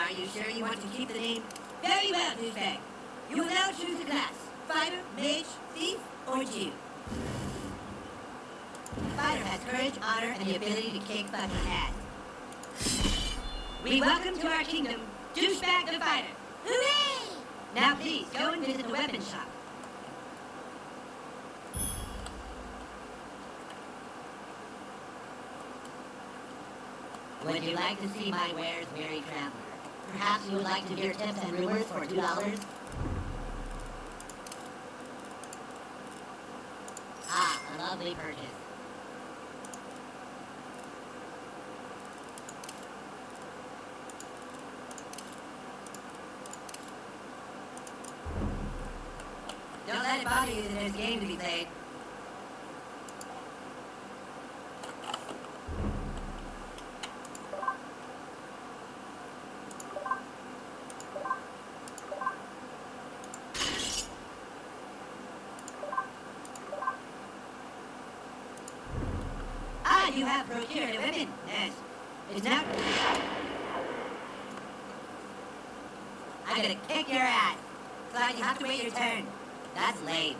Are you sure you want to keep the name? Very well, douchebag. You will now choose a class. Fighter, mage, thief, or Jew. The fighter has courage, honor, and the ability to kick fucking ass. We welcome to our kingdom, Douchebag the Fighter. Hooray! Now please, go and visit the weapon shop. Would you like to see my wares, weary traveler? Perhaps you would like to hear tips and rumors for two dollars? Ah, a lovely purchase. Don't let it bother you that there's a game to be played. Ah, you have procured a weapon. Yes. It's now. I'm gonna kick your ass. Clyde, you have to wait your turn. That's lame.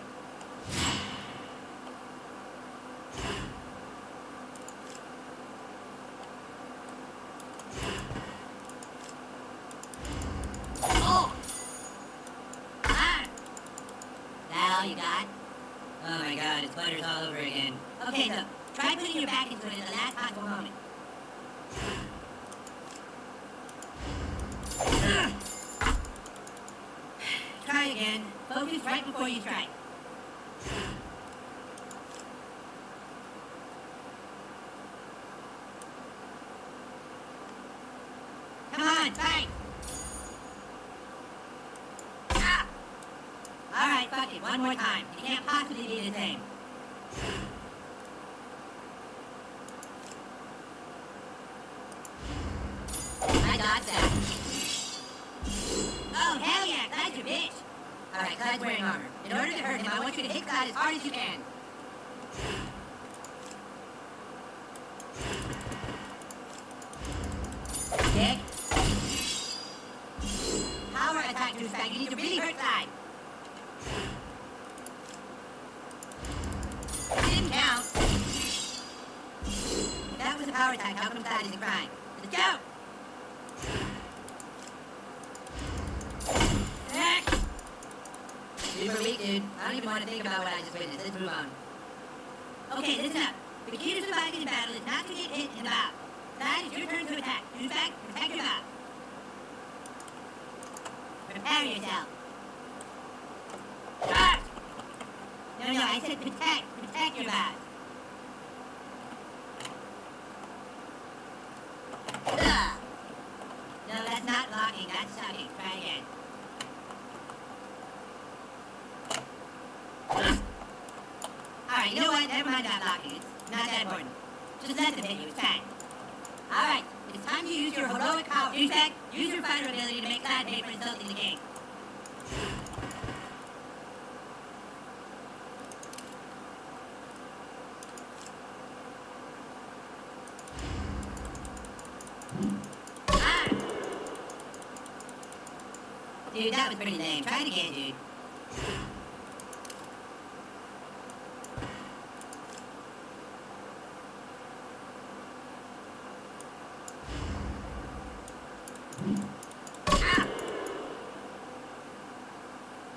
Oh! Ah! That all you got? Oh my god, it sputters all over again. Okay, look. Try putting your back into it at the last possible moment. Try again. Focus right before you strike. Come on! Ah! Alright, fuck it, one more time. You can't possibly be the same. I got that. Oh, hell yeah, Clyde's your bitch. Alright, wearing armor. In order to hurt him, I want you to hit Clyde as hard as you can. Dick. Power attack, douchebag. You need to really hurt Clyde. Didn't count. If that was a power attack, how come Clyde isn't crying? Let's go! Dude. I don't even want to think about what I just witnessed. Let's move on. Okay, listen up. The key to surviving in battle is not to get hit in the bow. Clyde, it's your turn to attack. Douchebag, protect your bow. Prepare yourself. Ah! No, no, I said protect. Protect your bow. No, that's not locking. That's sucking. Try again. Alright, that locking. It's not that important. Just let them hit you. It's fine. Alright, it's time to use your heroic power. Douchebag, use your fighter ability to make Clyde pay for insulting the king. Ah! Dude, that was pretty lame. Try it again, dude. Ah!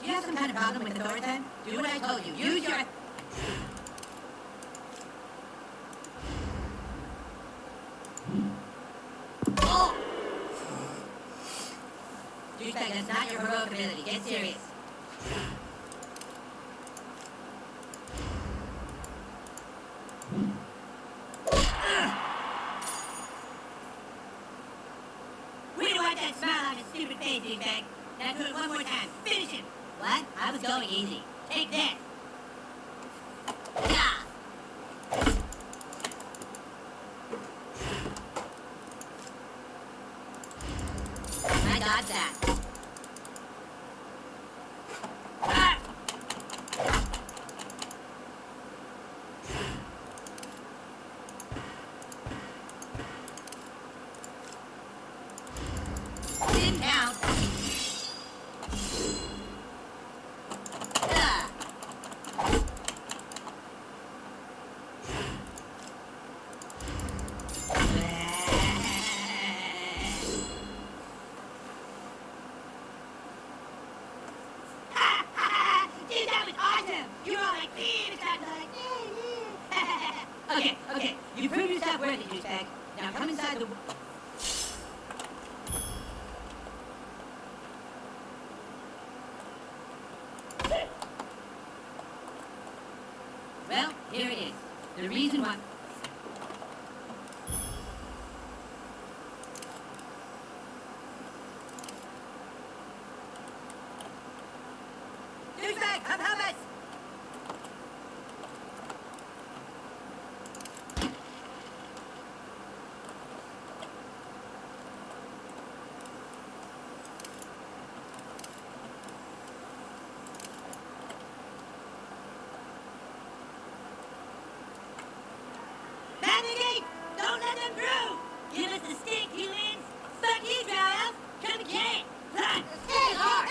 Do problem with the? Do what I told you. Use your... Oh! Douchebag, that's not your heroic ability. Get serious. We don't want that smile on his stupid face, douchebag. Now do it one more time. Finish him. What? I was going easy. Take. Yeah. I got that. It. You proved yourself worthy, douchebag. Now come inside the... Well, here it is. The reason why... Douchebag, come help us! Man the gate! Don't let them through! Give us the stick, humans! Fuck you, drow elf! Come and get it! Run! Stay hard!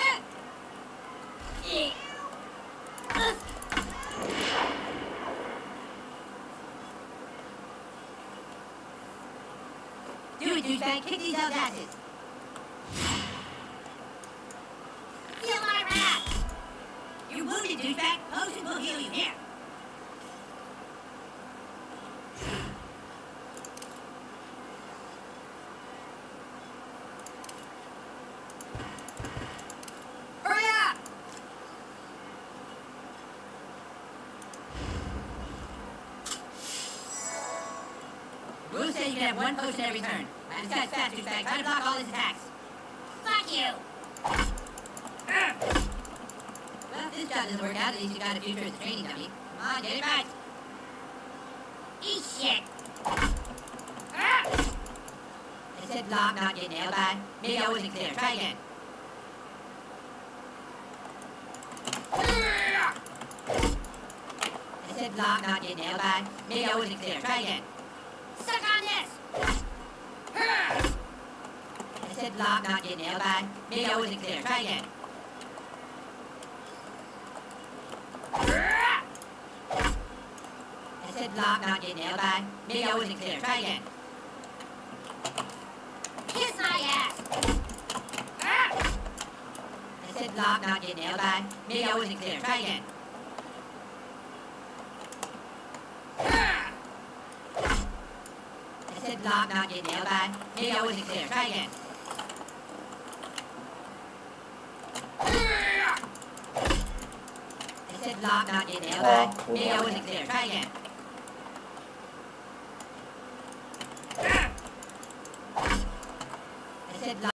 Do it, douchebag! Kick these elves' asses! Feel my wrath! You're wounded, douchebag! Potion will heal you. Here! Hurry up! Rules say you can have one potion every turn. And this guy's fast, douchebag. Try to block all his attacks. Fuck you! Well, if this job doesn't work out, at least you got a future as a training dummy. Come on, get it right. Eat shit! I said block, not get nailed by. Maybe I wasn't clear. Try again. I said block, not get nailed by. Maybe I wasn't clear. Try again. Suck on this! I said block, not get nailed by. Maybe I wasn't clear. Try again. I said block, not get nailed by. Maybe I wasn't clear. Try again. Kiss my ass! I said block, not get nailed by. Maybe I wasn't clear. Try again. I said block, not get nailed by. Maybe I wasn't clear. Try again. I said block, not get nailed by. Maybe I wasn't clear. Try again.